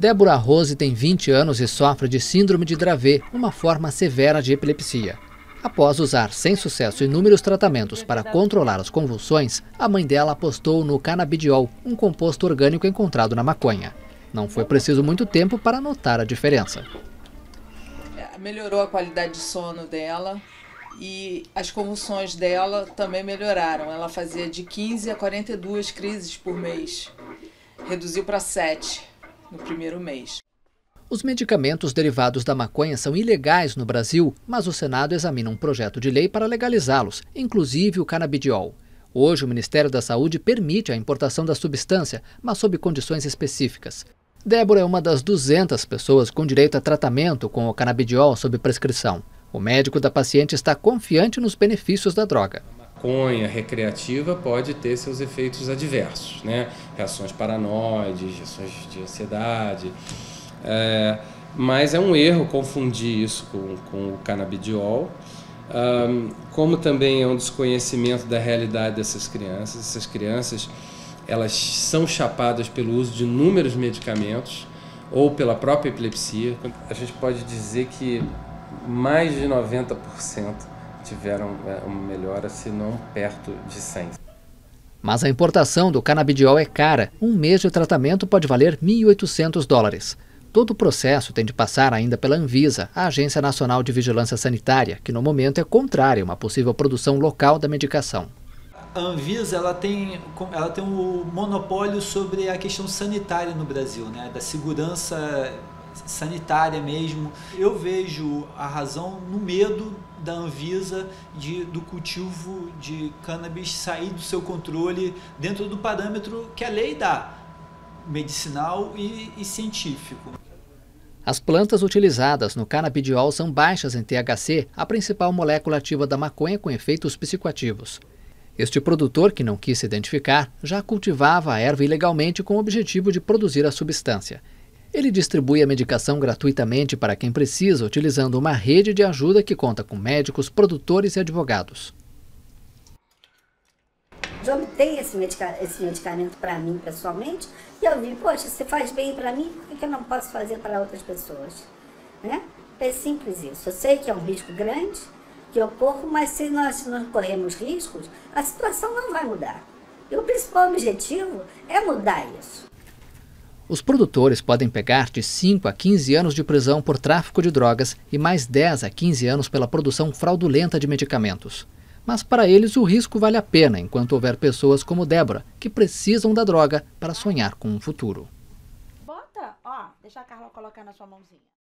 Débora Rose tem 20 anos e sofre de síndrome de Dravet, uma forma severa de epilepsia. Após usar sem sucesso inúmeros tratamentos para controlar as convulsões, a mãe dela apostou no canabidiol, um composto orgânico encontrado na maconha. Não foi preciso muito tempo para notar a diferença. Melhorou a qualidade de sono dela e as convulsões dela também melhoraram. Ela fazia de 15 a 42 crises por mês. Reduziu para 7 no primeiro mês. Os medicamentos derivados da maconha são ilegais no Brasil, mas o Senado examina um projeto de lei para legalizá-los, inclusive o canabidiol. Hoje, o Ministério da Saúde permite a importação da substância, mas sob condições específicas. Débora é uma das 200 pessoas com direito a tratamento com o canabidiol sob prescrição. O médico da paciente está confiante nos benefícios da droga maconha recreativa pode ter seus efeitos adversos, né? Reações paranoides, reações de ansiedade. É, mas é um erro confundir isso com, com o canabidiol. Um, como também é um desconhecimento da realidade dessas crianças. Essas crianças elas são chapadas pelo uso de inúmeros medicamentos ou pela própria epilepsia. A gente pode dizer que mais de 90% tiveram é, uma melhora, se não perto de 100%. Mas a importação do canabidiol é cara. Um mês de tratamento pode valer 1.800 dólares. Todo o processo tem de passar ainda pela Anvisa, a Agência Nacional de Vigilância Sanitária, que no momento é contrária a uma possível produção local da medicação. A Anvisa ela tem, ela tem um monopólio sobre a questão sanitária no Brasil, né? da segurança sanitária mesmo. Eu vejo a razão no medo da Anvisa de, do cultivo de cannabis sair do seu controle dentro do parâmetro que a lei dá, medicinal e, e científico. As plantas utilizadas no canabidiol são baixas em THC, a principal molécula ativa da maconha com efeitos psicoativos. Este produtor, que não quis se identificar, já cultivava a erva ilegalmente com o objetivo de produzir a substância. Ele distribui a medicação gratuitamente para quem precisa, utilizando uma rede de ajuda que conta com médicos, produtores e advogados. Já obtei esse, medica esse medicamento para mim pessoalmente e eu vi, poxa, se faz bem para mim, por que eu não posso fazer para outras pessoas? Né? É simples isso. Eu sei que é um risco grande que eu corro, mas se nós não corremos riscos, a situação não vai mudar. E o principal objetivo é mudar isso. Os produtores podem pegar de 5 a 15 anos de prisão por tráfico de drogas e mais 10 a 15 anos pela produção fraudulenta de medicamentos. Mas para eles o risco vale a pena enquanto houver pessoas como Débora que precisam da droga para sonhar com um futuro. Bota, ó, deixa a Carla colocar na sua mãozinha.